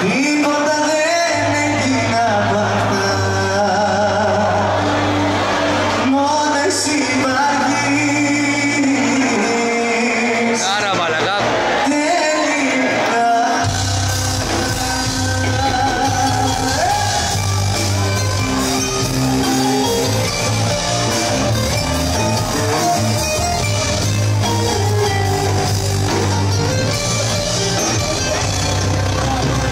People